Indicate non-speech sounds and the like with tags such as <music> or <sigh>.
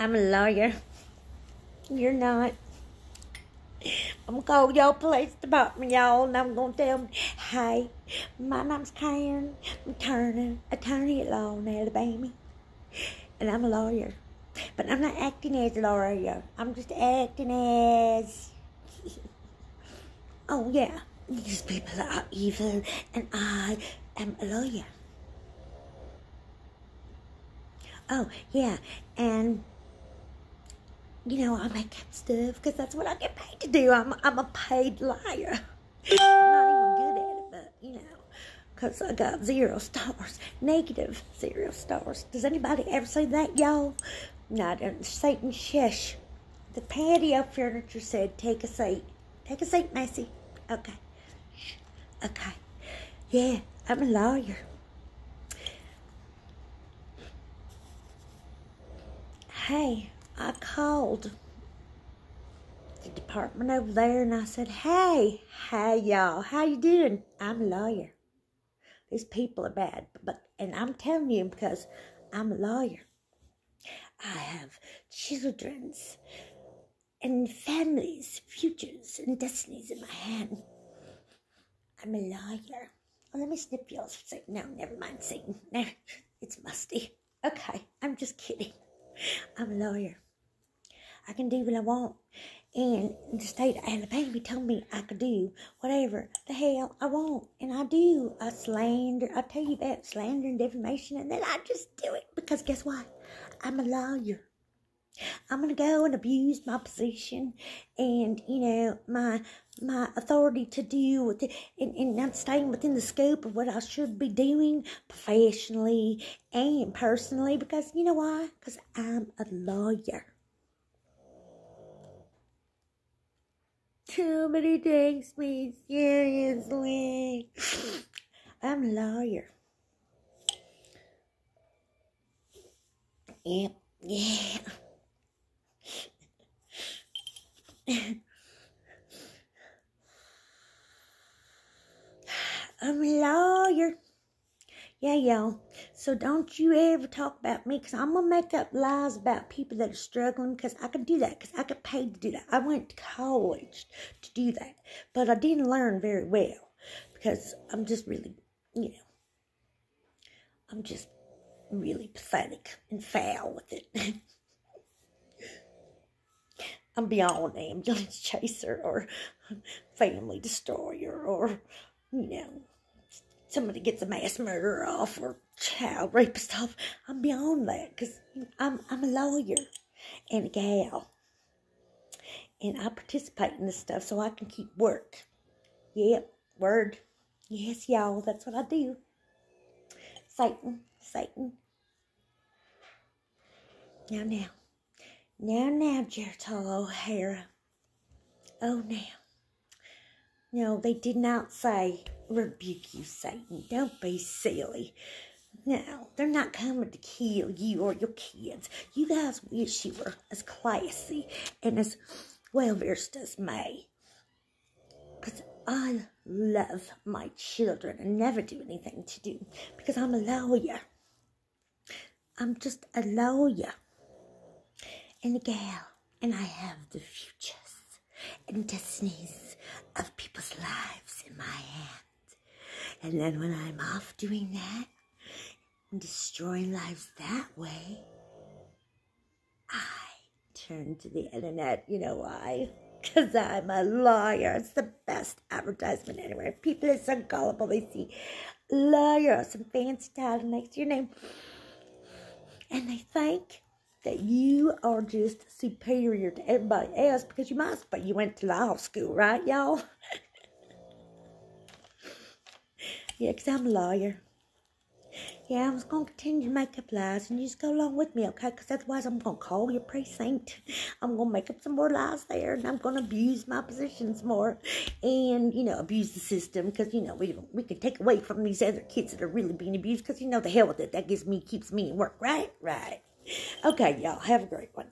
I'm a lawyer. You're not. I'm gonna call your police department, y'all, and I'm gonna tell them, hey, my name's Karen. I'm Turner, attorney at law in Alabama, and I'm a lawyer. But I'm not acting as a lawyer. I'm just acting as. <laughs> oh yeah, these people are evil, and I am a lawyer. Oh yeah, and you know, I make up stuff because that's what I get paid to do. I'm, I'm a paid liar. I'm not even good at it, but, you know, because I got zero stars, negative zero stars. Does anybody ever say that, y'all? Not Satan Shesh. The patio furniture said, take a seat. Take a seat, Massey. Okay. Okay. Yeah, I'm a lawyer. Hey, I called the department over there and I said, Hey, hey y'all, how you doing? I'm a lawyer. These people are bad, but and I'm telling you because I'm a lawyer. I have children's and families, futures and destinies in my hand. I'm a lawyer. Oh, let me snip yours. No, never mind, Satan. No, <laughs> it's musty. Okay, I'm just kidding. I'm a lawyer. I can do what I want. And the state of Alabama told me I could do whatever the hell I want. And I do. I slander. I tell you that slander and defamation. And then I just do it. Because guess what? I'm a lawyer. I'm gonna go and abuse my position and you know my my authority to do with it, and, and I'm staying within the scope of what I should be doing professionally and personally because you know why? Because I'm a lawyer. Somebody takes me seriously. I'm a lawyer. Yep, yeah. <laughs> I'm a lawyer. Yeah, y'all. So don't you ever talk about me because I'm going to make up lies about people that are struggling because I can do that because I get paid to do that. I went to college to do that. But I didn't learn very well because I'm just really, you know, I'm just really pathetic and foul with it. <laughs> I'm beyond ambulance chaser or family destroyer or, you know, somebody gets a mass murderer off or child rapist off. I'm beyond that because I'm, I'm a lawyer and a gal. And I participate in this stuff so I can keep work. Yep, word. Yes, y'all, that's what I do. Satan, Satan. Now, now. Now, now, Gertol O'Hara. Oh, now. No, they did not say, rebuke you, Satan. Don't be silly. No, they're not coming to kill you or your kids. You guys wish you were as classy and as well versed as me. Because I love my children and never do anything to do because I'm a lawyer. I'm just a lawyer and a gal, and I have the futures and destinies of people's lives in my hand. And then when I'm off doing that and destroying lives that way, I turn to the internet. You know why? <laughs> Because I'm a lawyer. It's the best advertisement anywhere. People are so gullible. They see lawyer, some fancy title next to your name. And they think that you are just superior to everybody else because you must, but you went to law school, right, y'all? <laughs> yeah, because I'm a lawyer. Yeah, I was going to continue to make up lies, and you just go along with me, okay? Because otherwise I'm going to call your precinct. <laughs> I'm going to make up some more lies there, and I'm going to abuse my positions more and, you know, abuse the system because, you know, we, we can take away from these other kids that are really being abused because, you know, the hell with it. That gives me, keeps me in work, right? Right. Okay, y'all. Have a great one.